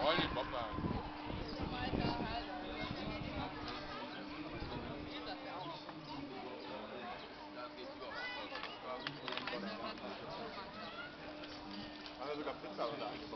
Voll den Bomber. Also sogar Pizza oder eigentlich.